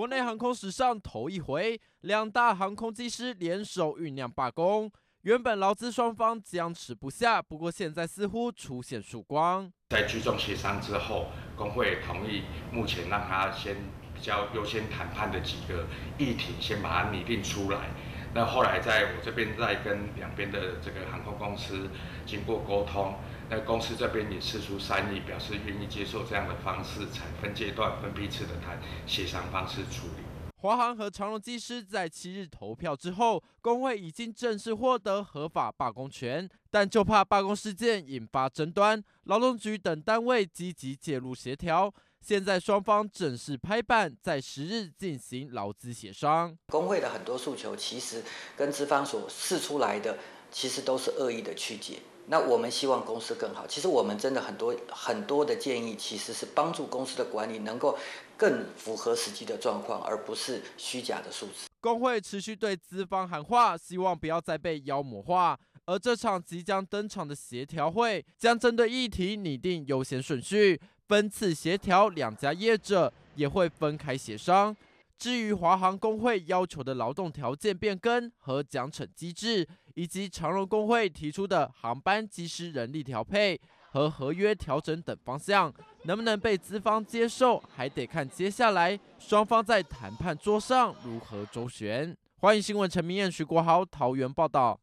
国内航空史上头一回，两大航空机师联手酝酿罢工。原本劳资双方僵持不下，不过现在似乎出现曙光。在聚众协商之后，工会同意目前让他先比较优先谈判的几个议题，先把它拟定出来。那后来在我这边再跟两边的这个航空公司经过沟通，那公司这边也释出善意，表示愿意接受这样的方式，才分阶段、分批次的谈协商方式处理。华航和长荣机师在七日投票之后，工会已经正式获得合法罢工权，但就怕罢工事件引发争端，劳动局等单位积极介入协调。现在双方正式拍板，在十日进行劳资协商。工会的很多诉求，其实跟资方所示出来的，其实都是恶意的曲解。那我们希望公司更好。其实我们真的很多很多的建议，其实是帮助公司的管理能够更符合实际的状况，而不是虚假的数字。工会持续对资方喊话，希望不要再被妖魔化。而这场即将登场的协调会，将针对议题拟定优先顺序，分次协调两家业者，也会分开协商。至于华航工会要求的劳动条件变更和奖惩机制，以及长荣工会提出的航班机师人力调配和合约调整等方向，能不能被资方接受，还得看接下来双方在谈判桌上如何周旋。欢迎新闻陈明燕、徐国豪桃园报道。